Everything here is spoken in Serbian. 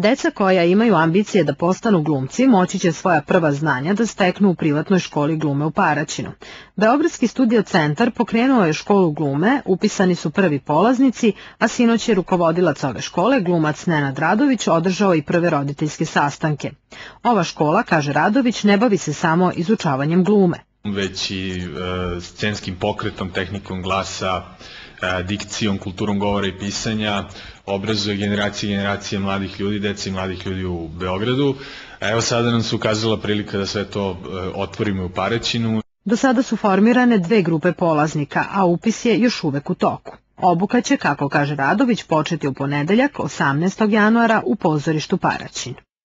Deca koja imaju ambicije da postanu glumci moći će svoja prva znanja da steknu u privatnoj školi glume u Paraćinu. Beogradski studio centar pokrenuo je školu glume, upisani su prvi polaznici, a sinoć je rukovodilac ove škole, glumac Nenad Radović, održao i prve roditeljske sastanke. Ova škola, kaže Radović, ne bavi se samo izučavanjem glume već i e, scenskim pokretom, tehnikom glasa, dikcijom, kulturom govora i pisanja, obrazuje generacije i generacije mladih ljudi, dece i mladih ljudi u Beogradu. Evo sada nam se ukazala prilika da sve to e, otvorimo u Parećinu. Do sada su formirane dve grupe polaznika, a upis je još uvek u toku. Obuka će, kako kaže Radović, početi u ponedeljak 18. januara u pozorištu Paraćin.